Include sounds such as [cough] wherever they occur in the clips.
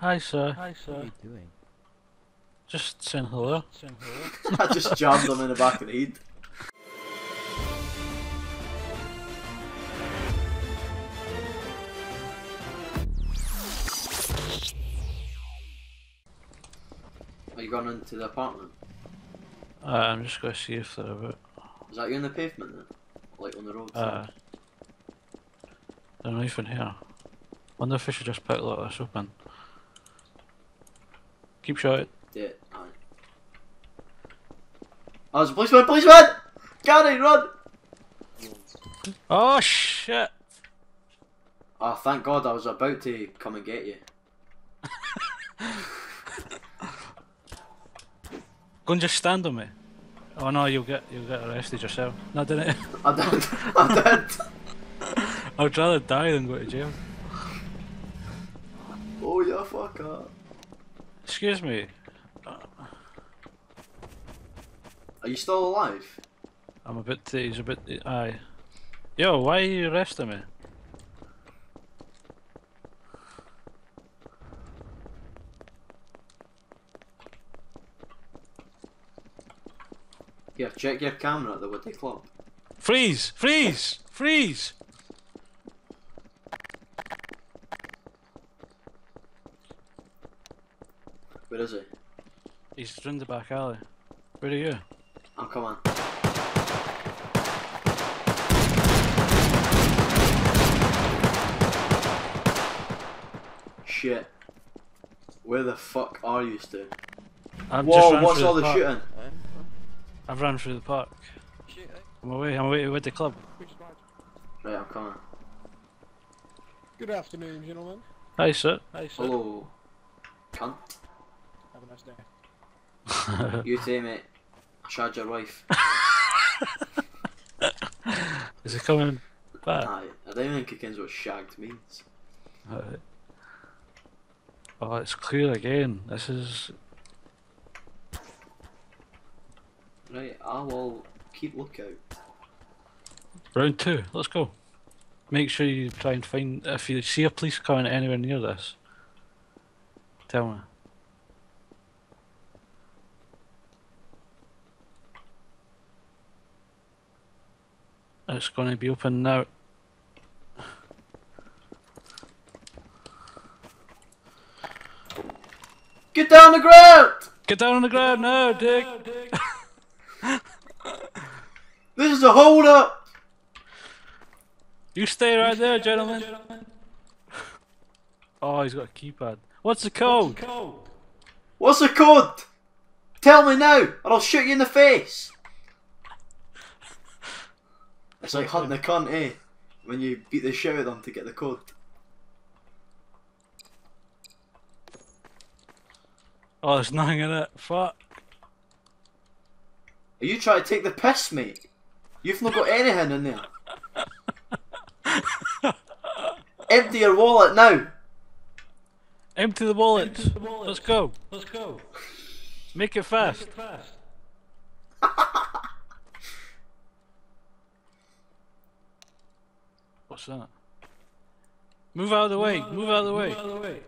Hi, sir. Hi, sir. What are you doing? Just saying hello. Saying hello. [laughs] I just jammed him in the back of the head. Are you going into the apartment? Uh, I'm just going to see if they're about. Is that you on the pavement then? Like on the road? Uh, they're not even here. Wonder if we should just pick a lot of this open. Keep shouting. yeah, aye. Oh, there's a policeman! Policeman! Gary, run! Oh shit! Oh, thank God I was about to come and get you. Go and just stand on me. Oh no, you'll get you'll get arrested yourself. No, didn't it? [laughs] I did. I did. I'd rather die than go to jail. Oh, yeah, fuck up. Excuse me. Are you still alive? I'm a bit. He's a bit. Aye. Yo, why are you arresting me? Here, check your camera at the Woody Club. Freeze! Freeze! Freeze! Where is he? He's round the back alley. Where are you? I'm coming. Shit. Where the fuck are you, Stu? I've just Whoa, run what's all the the park. shooting? I've run through the park. Shit, eh? I'm away. I'm away with the club. Which? Right, I'm coming. Good afternoon, gentlemen. Hi, sir. Hi, sir. Hello. Cunt. Have a nice day. [laughs] You too, mate. I shagged your wife. [laughs] Is it coming back? Aye, I don't even think he knows what shagged means. Alright. Oh, it's clear again. This is. Right, I will keep lookout. Round two. Let's go. Make sure you try and find. If you see a police car anywhere near this, tell me. It's going to be open now. Get down the ground! Get down on the ground now, Dick! This is a hold up! You stay right there, gentlemen. Oh, he's got a keypad. What's the code? What's the code? Tell me now, or I'll shoot you in the face! It's like hunting the cunt, eh? When you beat the shit out of them to get the code. Oh, there's nothing in it. Fuck. Are you trying to take the piss, mate? You've not got anything in there. [laughs] Empty your wallet now! Empty the wallet. Let's go. Let's go. Make it fast. What's that? Move out of the way. Move out of the way.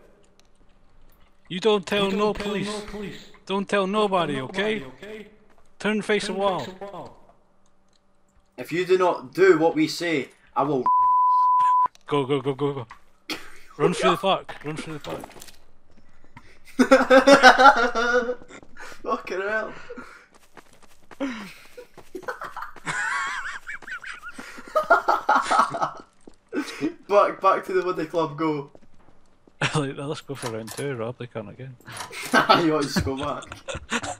You don't tell no police. Don't tell nobody, okay? Turn and face the wall. If you do not do what we say, I will [laughs] Go, go, go, go, go. Run through the park. Run through the park. [laughs] Fucking hell. back back to the Woody Club go. [laughs] Like, Let's go for round two. Rob they can't again. [laughs] you want to just go back? [laughs]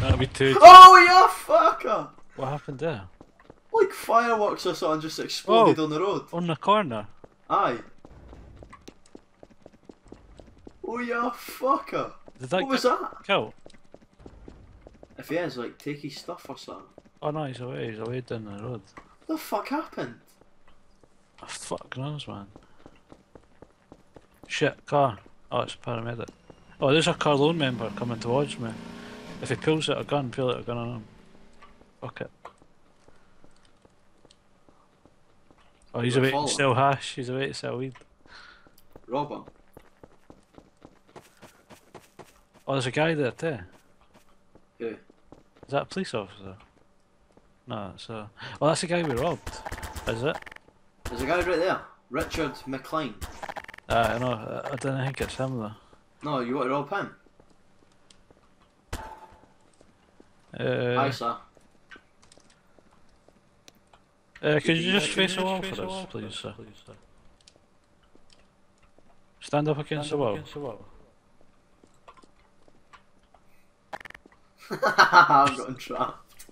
That'll be two. Oh you fucker! What happened there? Like fireworks or something just exploded Oh. on the road. On the corner. Aye. Oh you fucker! Did that What was that? killed? If he is, like, take his stuff or something. Oh no, he's away. He's away down the road. What the fuck happened? Oh, fuck knows, man. Shit, car. Oh, it's a paramedic. Oh, there's a Carlone member coming towards me. If he pulls out a gun, pull out a gun on him. Fuck it. Oh, he's We're away to sell hash. He's away to sell weed. Rob him. Oh, there's a guy there too. Who? Is that a police officer? No, it's a. Oh, that's the guy we robbed. Is it? There's a guy right there. Richard McLean. Uh, no, I I don't think it's him though. No, you want to rob him? Uh, Hi, sir. uh, could you just face a wall for us, please, sir? Stand up against the wall. [laughs] I've gotten trapped.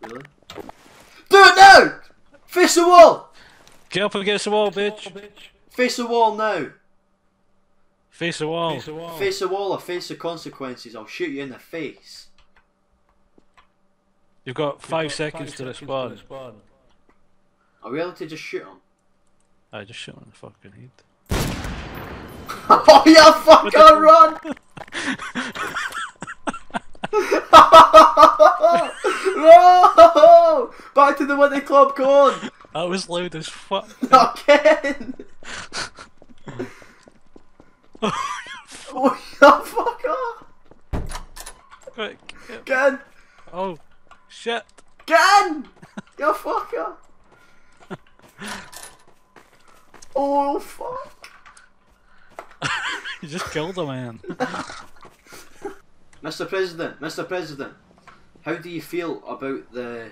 really? Do it now! Face the wall! Get up against the wall, bitch! Face the wall now! Face the wall. Face the wall or face the consequences. I'll shoot you in the face. You've got five seconds to respond. Are we able to just shoot him? I just shot him in the fucking head. [laughs] oh yeah, fucker, run! no! Back to the Winter Club, come on! That was loud as fuck. [laughs] Again! oh yeah, fucker! Quick! Oh, shit. Again! You fucker! Oh fuck! [laughs] You just killed a man. [laughs] Mr. President, Mr. President, how do you feel about the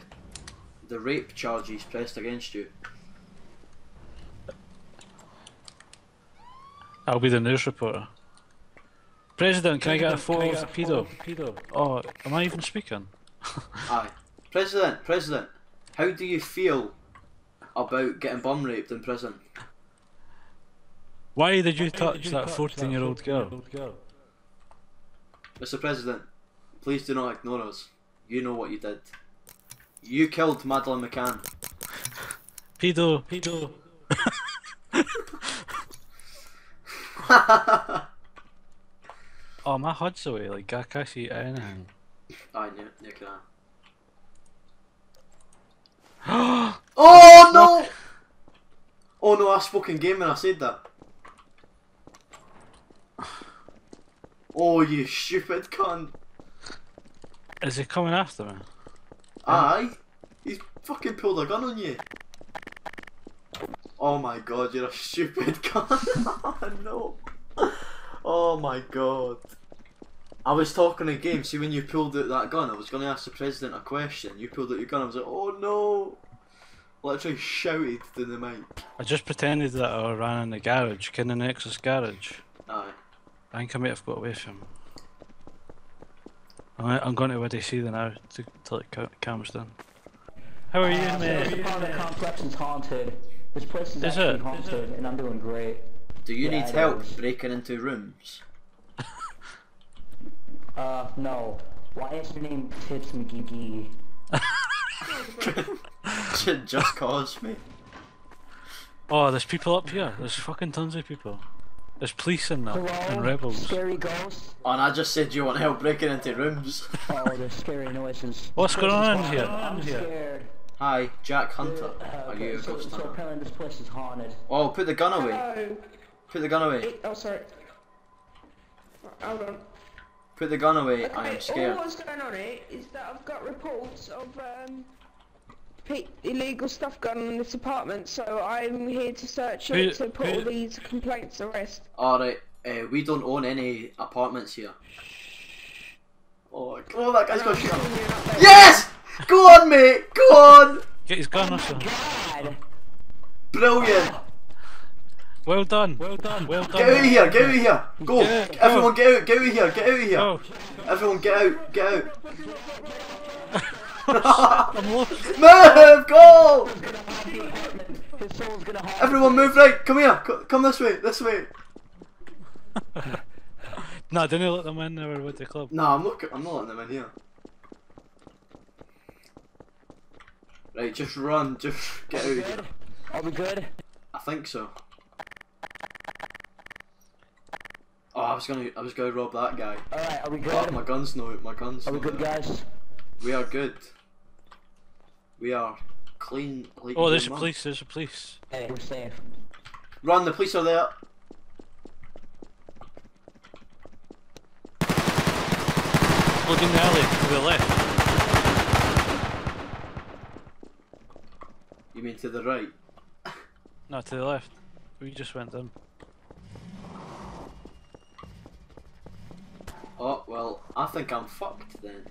the rape charges pressed against you? I'll be the news reporter. President, can I get a photo of the pedo? Oh, am I even speaking? [laughs] Aye. President, President, how do you feel about getting bum raped in prison? Why did you touch that 14 year old girl? Mr. President, please do not ignore us. You know what you did. You killed Madeleine McCann. [laughs] Pedo, pedo. [laughs] Oh, my HUD's away, like, I can't see anything. Aye, Nick, Nick and I. [gasps] Oh, oh no! Oh no, I spoke in game when I said that. Oh, you stupid cunt. Is he coming after me? Aye. He's fucking pulled a gun on you. Oh my god, you're a stupid [laughs] cunt. oh [laughs] no. Oh my god. I was talking in game, see when you pulled out that gun, I was gonna ask the president a question. You pulled out your gun, I was like, oh no. Literally shouted to the mic. I just pretended that I ran in the garage, in the Nexus garage. Aye. I think I might have got away from him. I'm, I'm going to where they see the now to, till it ca- calms down. How are you, This mate? part of the complex is haunted. This place is, Is actually it? haunted, and I'm doing great. Do you Yeah, need it help is. breaking into rooms? [laughs] Uh, no. Why is your name Tips McGee? [laughs] [laughs] Just cause me. Oh, there's people up here. There's fucking tons of people. There's police in there Hello? and rebels. Scary ghosts? Oh, and I just said you want help breaking into rooms. [laughs] Oh, there's scary noises. What's going on in here? I'm scared. Hi, Jack Hunter. Uh, Are you a so, ghost so hunter? apparently this place is haunted. Oh, put the gun away. Hello. Put the gun away. It- oh, sorry. Hold on. Put the gun away. I am Okay, scared. all what's going on here is that I've got reports of um, pe- illegal stuff going on in this apartment, so I'm here to search Who- it to put all these complaints to rest. Alright, uh, we don't own any apartments here. Oh, come on, that guy's got shot. Giving you an update. Yes! Go on, mate! Go on! Get his gun or something. God! Brilliant! Well done. Well done. Well done. Get out of here! Get out of here! Go! Yeah, go. Everyone get out! Get out of here! Get out of here! Oh, Everyone get out! Get out! [laughs] I'm. Move! Go! His soul's gonna haunt Everyone move right! Come here! Co- Come this way! This way! [laughs] no, didn't let them in there with the club. No, I'm not. I'm not letting them in here. Right, just run. Just [laughs] get out of here. Are we good? I think so. Oh, I was gonna. I was gonna rob that guy. Alright, are we Oh, good? my gun's no. My gun's. Are we not good, there. guys? We are good. We are clean. Like oh, there's a month. police. There's a police. Hey, we're safe. Run! The police are there. Look in the alley to the left. You mean to the right? no, to the left. We just went in. Oh, well, I think I'm fucked then.